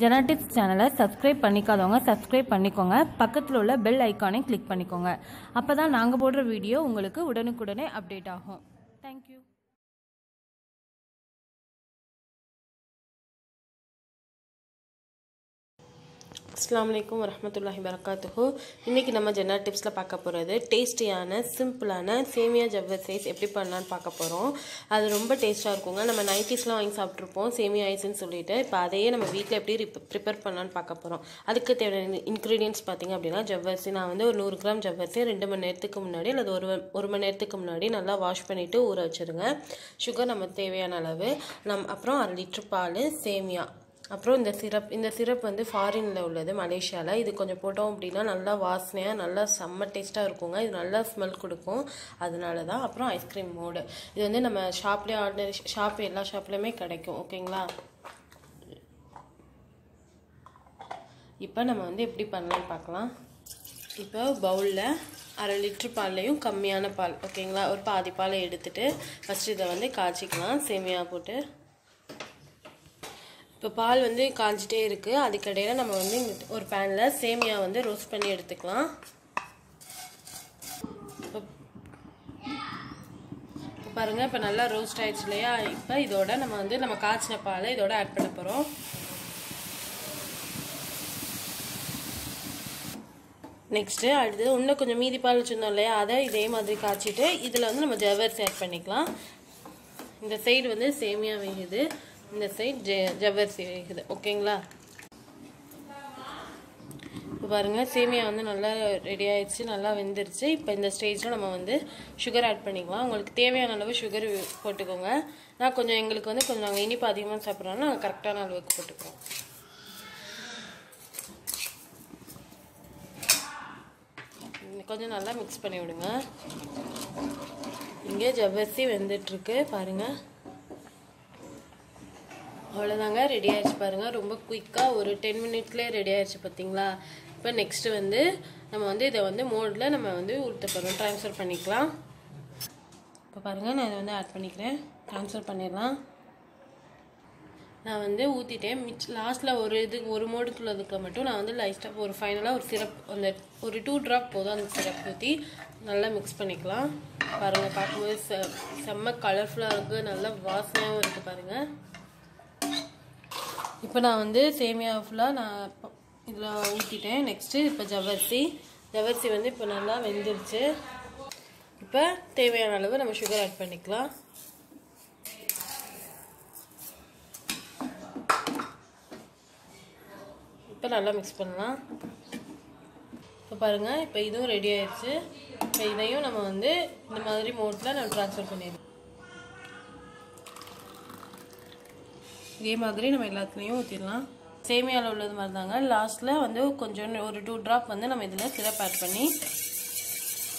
Genetics சேனலை subscribe பண்ணிக்காதவங்க subscribe பண்ணிக்கோங்க. பக்கத்தில் உள்ள பெல் ஐக்கானை கிளிக் பண்ணிக்கோங்க. அப்போ தான் நாங்கள் போடுற வீடியோ உங்களுக்கு உடனுக்குடனே அப்டேட் ஆகும். தேங்க்யூ அஸ்லாம் வலைக்கம் வரமத்துல்லாஹி வரகாத்துஹு இன்றைக்கி நம்ம ஜென்ரல் டிப்ஸில் பார்க்க போகிறது டேஸ்டியான சிம்பிளான சேமியா ஜவ்வர் சைஸ் எப்படி பண்ணலான்னு பார்க்க போகிறோம் அது ரொம்ப டேஸ்ட்டாக இருக்குங்க. நம்ம நைட்டிஸ்லாம் வாங்கி சாப்பிட்ருப்போம் சேமியா ஐஸ்ன்னு சொல்லிட்டு. இப்போ அதையே நம்ம வீட்டில் எப்படி ப்ரிப்பேர் பண்ணலான்னு பார்க்க போகிறோம் அதுக்கு தேவையான இன்க்ரீடியன்ஸ் பார்த்திங்க அப்படின்னா ஜவ்வரிசி நான் வந்து ஒரு நூறு கிராம் ஜவ்வரிசி ரெண்டு மணி நேரத்துக்கு முன்னாடி அல்லது ஒரு ஒரு மணி நேரத்துக்கு முன்னாடி நல்லா வாஷ் பண்ணிவிட்டு ஊற வச்சுருங்க. சுகர் நம்ம தேவையான அளவு. நம் அப்புறம் அரை லிட்டர் பால் சேமியா. அப்புறம் இந்த சிரப் இந்த சிரப் வந்து ஃபாரினில் உள்ளது மலேசியாவில் இது கொஞ்சம் போட்டோம் அப்படின்னா நல்லா வாசனையாக நல்லா செம்ம டேஸ்ட்டாக இருக்குங்க. இது நல்லா ஸ்மெல் கொடுக்கும். அதனால தான் அப்புறம் ஐஸ்கிரீம் மோடு இது வந்து நம்ம ஷாப்லேயே ஆர்டினரி ஷாப் எல்லா ஷாப்லேயுமே கிடைக்கும். ஓகேங்களா? இப்போ நம்ம வந்து எப்படி பண்ணலாம்னு பார்க்கலாம். இப்போ பவுலில் அரை லிட்ரு பால்லையும் கம்மியான பால் ஓகேங்களா? ஒரு பாதி பாலை எடுத்துகிட்டு ஃபஸ்ட்டு இதை வந்து காய்ச்சிக்கலாம். சேமியா போட்டு இப்போ பால் வந்து காஞ்சிட்டே இருக்குது அதுக்கடையில் நம்ம வந்து ஒரு பேனில் சேமியா வந்து ரோஸ்ட் பண்ணி எடுத்துக்கலாம். இப்போ பாருங்கள் இப்போ நல்லா ரோஸ்ட் ஆயிடுச்சு இல்லையா? இப்போ இதோட நம்ம வந்து நம்ம காய்ச்சின பாலை இதோட ஆட் பண்ண போகிறோம் நெக்ஸ்ட்டு அடுத்தது இன்னும் கொஞ்சம் மீதி பால் வச்சுருந்தோம் இல்லையா? அதை இதே மாதிரி காய்ச்சிட்டு இதில் வந்து நம்ம ஜவ்வரிசி ஆட் பண்ணிக்கலாம். இந்த சைடு வந்து சேமியா வேகுது. இந்த சைட் ஜெ ஜவ்வரிசி வேகுது ஓகேங்களா இப்போ பாருங்கள் சேமியா வந்து நல்லா ரெடி ஆயிடுச்சு நல்லா வெந்துருச்சு. இப்போ இந்த ஸ்டேஜில் நம்ம வந்து சுகர் ஆட் பண்ணிக்கலாம். உங்களுக்கு தேவையான அளவு சுகர் போட்டுக்கோங்க. நான் கொஞ்சம் எங்களுக்கு வந்து கொஞ்சம் நாங்கள் இனிப்பு அதிகமாக சாப்பிட்றோன்னா நாங்கள் கரெக்டான அளவுக்கு போட்டுக்கிறோம் கொஞ்சம் நல்லா மிக்ஸ் பண்ணி விடுங்க. இங்கே ஜவ்வரிசி வெந்துட்டுருக்கு. பாருங்கள் அவ்வளோதாங்க ரெடி ஆகிடுச்சு பாருங்கள் ரொம்ப குயிக்காக ஒரு டென் மினிட்ஸ்லேயே ரெடி ஆகிடுச்சு பார்த்தீங்களா இப்போ நெக்ஸ்ட்டு வந்து நம்ம வந்து இதை வந்து மோடில் நம்ம வந்து ஊற்ற போகிறோம் ட்ரான்ஸ்ஃபர் பண்ணிக்கலாம். இப்போ பாருங்கள் நான் இதை வந்து ஆட் பண்ணிக்கிறேன். ட்ரான்ஸ்ஃபர் பண்ணிடலாம். நான் வந்து ஊற்றிட்டேன் மிச் லாஸ்ட்டில் ஒரு இது ஒரு மோடுக்குள்ளதுக்கு மட்டும் நான் வந்து லைட்டாக ஒரு ஃபைனலாக ஒரு சிரப் அந்த ஒரு டூ ட்ராப் போதும் அந்த சிரப் ஊற்றி நல்லா மிக்ஸ் பண்ணிக்கலாம். பாருங்கள் பார்க்கும்போது செ செம்ம கலர்ஃபுல்லாக இருக்குது நல்லா வாசனையாகவும் இருக்குது பாருங்கள் இப்போ நான் வந்து சேமியா ஃபுல்லாக நான் இதில் ஊற்றிட்டேன் நெக்ஸ்ட்டு இப்போ ஜவ்வரிசி. ஜவ்வரிசி வந்து இப்போ நல்லா வெந்துருச்சு. இப்போ தேவையான அளவு நம்ம சுகர் ஆட் பண்ணிக்கலாம். இப்போ நல்லா மிக்ஸ் பண்ணலாம். இப்போ பாருங்கள் இப்போ இதுவும் ரெடி ஆயிடுச்சு இப்போ இதையும் நம்ம வந்து இந்த மாதிரி மோட்டில் நம்ம ட்ரான்ஸ்ஃபர் பண்ணிடலாம். இதே மாதிரி நம்ம எல்லாத்துலேயும் ஊற்றிடலாம் சேமியாவில் உள்ளது மாதிரி தாங்க லாஸ்ட்டில் வந்து கொஞ்சம் ஒரு டூ ட்ராப் வந்து நம்ம இதில் சிரப் ஆட் பண்ணி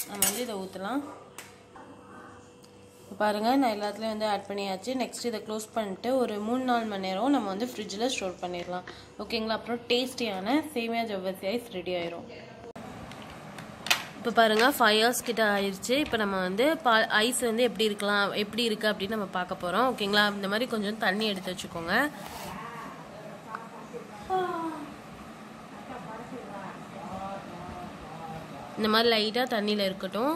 நம்ம வந்து இதை ஊற்றலாம் பாருங்கள் நான் எல்லாத்துலேயும் வந்து ஆட் பண்ணியாச்சு. நெக்ஸ்ட் இதை க்ளோஸ் பண்ணிட்டு ஒரு மூணு நாலு மணி நேரம் நம்ம வந்து ஃப்ரிட்ஜில் ஸ்டோர் பண்ணிடலாம். ஓகேங்களா அப்புறம் டேஸ்டியான சேமியா ஜவ்வசி ஐஸ் ரெடி ஆயிரும். இப்போ பாருங்கள் ஃபைவ் ஹவர்ஸ் கிட்ட ஆயிடுச்சு இப்போ நம்ம வந்து பா ஐஸ் வந்து எப்படி இருக்கலாம் எப்படி இருக்குது அப்படின்னு நம்ம பார்க்க போகிறோம் ஓகேங்களா இந்த மாதிரி கொஞ்சம் தண்ணி எடுத்து வச்சுக்கோங்க. இந்த மாதிரி லைட்டாக தண்ணியில் இருக்கட்டும்.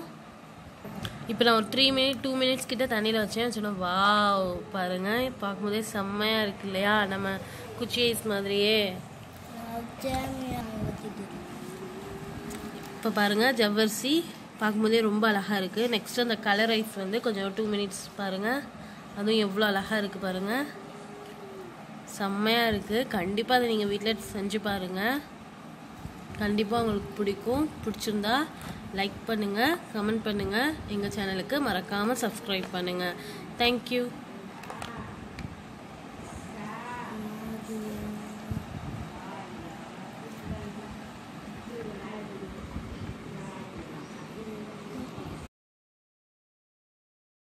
இப்போ நான் ஒரு த்ரீ மினிட் டூ மினிட்ஸ் கிட்ட தண்ணியில் வச்சேன். சொன்னேன் வாவ் பாருங்கள் பார்க்கும்போதே செம்மையாக இருக்கு இல்லையா? நம்ம குச்சி ஐஸ் மாதிரியே. இப்போ பாருங்கள் ஜவ்வரிசி பார்க்கும்போதே ரொம்ப அழகாக இருக்குது நெக்ஸ்ட் அந்த கலர் ஐஸ் வந்து கொஞ்சம் டூ மினிட்ஸ் பாருங்கள் அதுவும் எவ்வளோ அழகாக இருக்குது பாருங்கள் செம்மையாக இருக்குது கண்டிப்பாக அதை நீங்கள் வீட்டில் செஞ்சு பாருங்கள் கண்டிப்பாக உங்களுக்கு பிடிக்கும். பிடிச்சிருந்தா லைக் பண்ணுங்கள் கமெண்ட் பண்ணுங்கள் எங்கள் சேனலுக்கு மறக்காமல் சப்ஸ்கிரைப் பண்ணுங்கள் தேங்க்யூ